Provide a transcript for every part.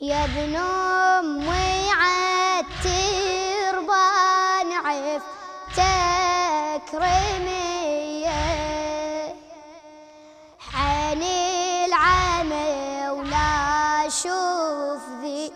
يا ابن امي عالتربان عفتك رمية. حني العمي ولا أشوف ذي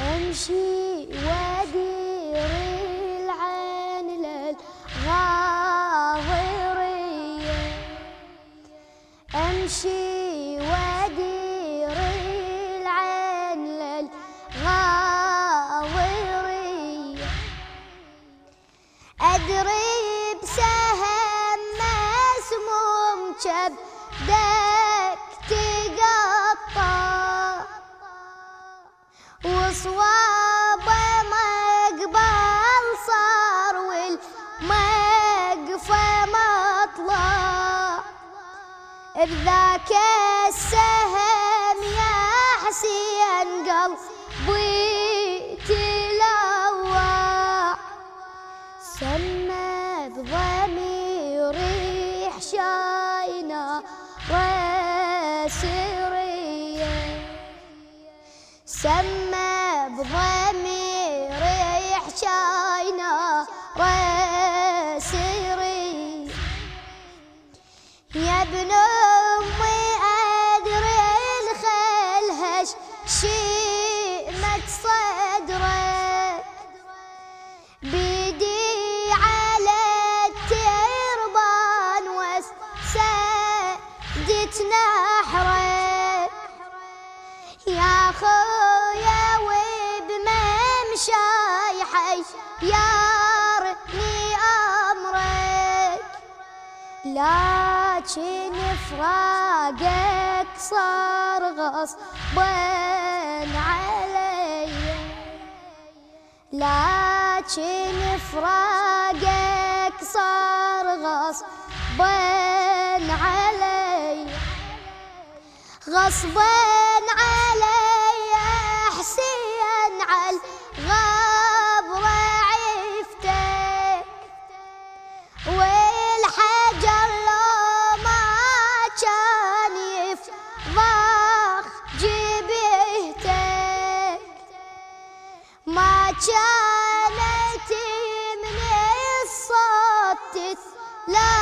أمشي وأدير العين للغاضرية. أمشي وصوار بذاك السهم يا حسين قلبي تلوع سمى بضميري حشاينا وسرية. سمى بضميري حشاينا وسرية يا ابن شيمة وبممشاي حيارني أمرك. لكن فراقك صار غصبا علي. لكن فراقك صار غصبا علي. غصبا علي كانت من الصوت. لا